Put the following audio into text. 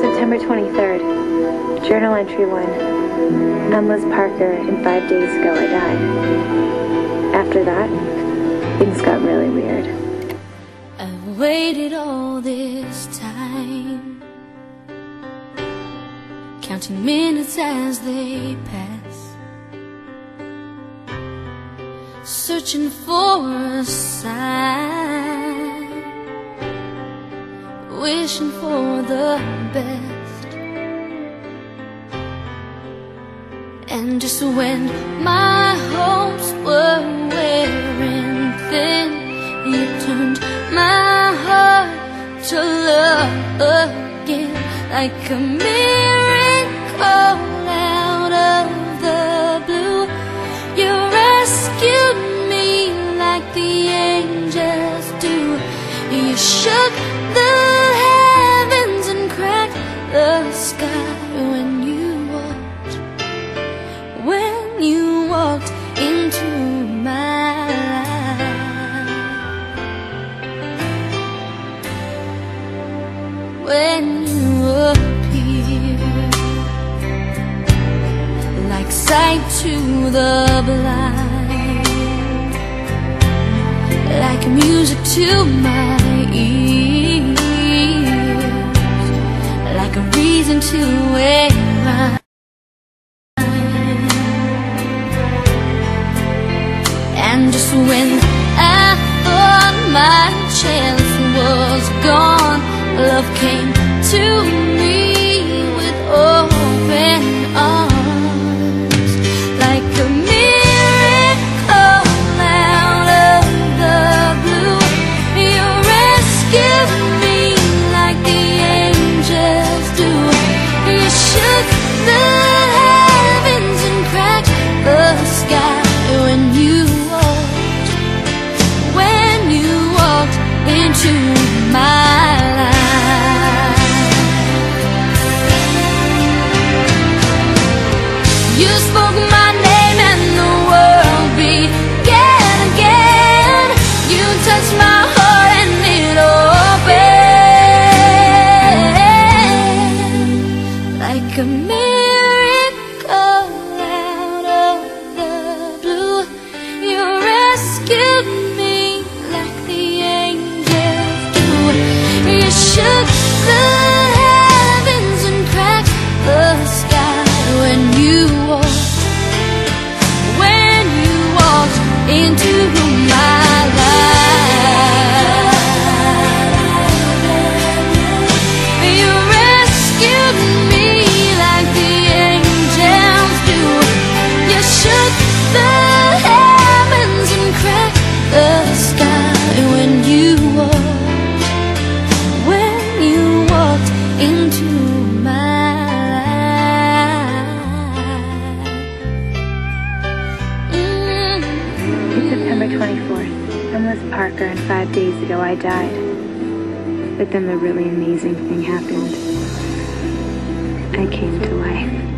September 23rd. Journal entry 1. I'm Liz Parker, and five days ago I died. After that, things got really weird. I've waited all this time, counting minutes as they pass, searching for a sign, wishing for the best. And just when my hopes were wearing thin, you turned my heart to love again like a miracle out of the blue. You rescued me like the angels do. You shook like sight to the blind. Like music to my ears. Like a reason to a rhyme and just when I thought my chance was gone, love came to me shook into my. It's September 24th. I'm Liz Parker, and five days ago I died. But then the really amazing thing happened. I came to life.